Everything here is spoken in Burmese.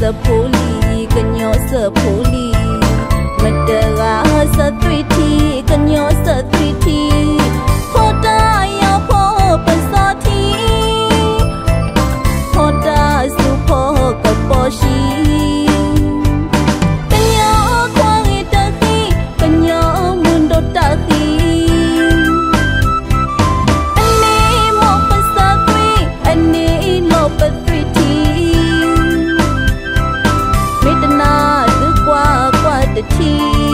sepuli kenyo sepuli medera setui ti kenyo se the tea.